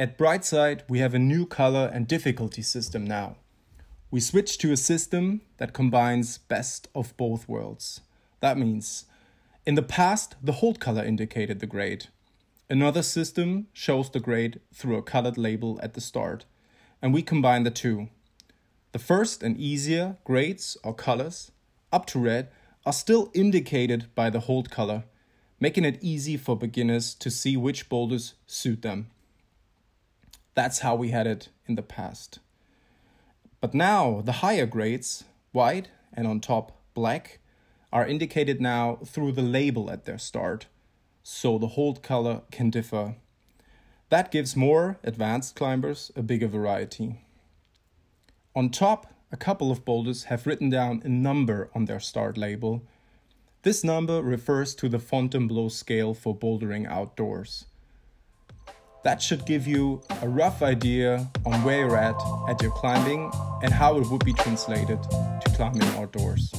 At Bright Site, we have a new color and difficulty system now. We switched to a system that combines best of both worlds. That means, in the past, the hold color indicated the grade. Another system shows the grade through a colored label at the start, and we combine the two. The first and easier grades or colors, up to red, are still indicated by the hold color, making it easy for beginners to see which boulders suit them. That's how we had it in the past. But now the higher grades, white and on top black, are indicated now through the label at their start, so the hold color can differ. That gives more advanced climbers a bigger variety. On top, a couple of boulders have written down a number on their start label. This number refers to the Fontainebleau scale for bouldering outdoors. That should give you a rough idea on where you're at at your climbing and how it would be translated to climbing outdoors.